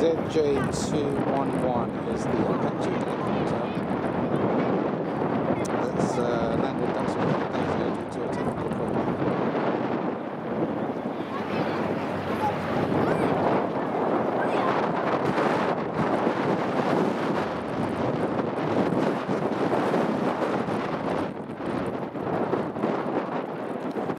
ZJ211.